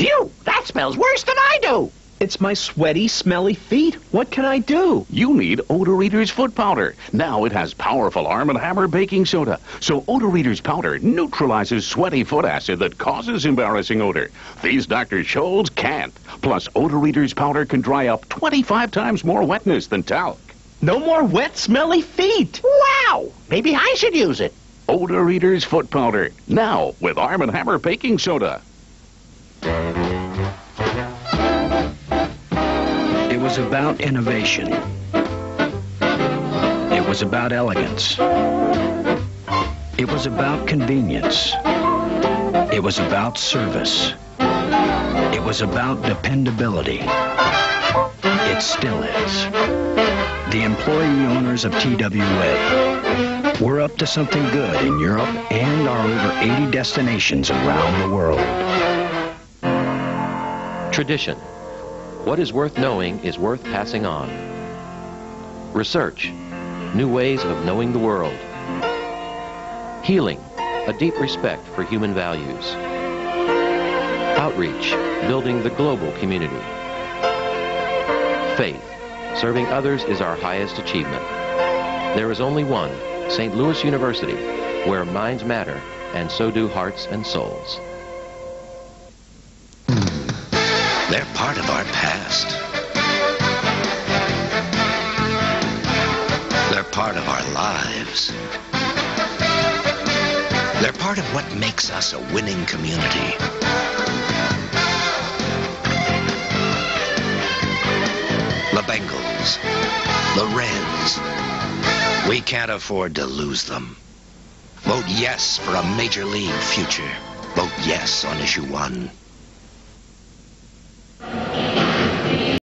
Phew! That smells worse than I do. It's my sweaty, smelly feet. What can I do? You need Odor Eater's foot powder. Now it has powerful Arm & Hammer baking soda. So Odor Eater's powder neutralizes sweaty foot acid that causes embarrassing odor. These Dr. Scholl's can't. Plus, Odor Eater's powder can dry up 25 times more wetness than talc. No more wet, smelly feet. Wow! Maybe I should use it. Odor Eater's foot powder. Now with Arm & Hammer baking soda. Was about innovation. It was about elegance. It was about convenience. It was about service. It was about dependability. It still is. The employee owners of TWA. We're up to something good in Europe and our over 80 destinations around the world. Tradition. What is worth knowing is worth passing on. Research. New ways of knowing the world. Healing. A deep respect for human values. Outreach. Building the global community. Faith. Serving others is our highest achievement. There is only one, St. Louis University, where minds matter, and so do hearts and souls. They're part of our past. They're part of our lives. They're part of what makes us a winning community. The Bengals. The Reds. We can't afford to lose them. Vote yes for a Major League future. Vote yes on issue one.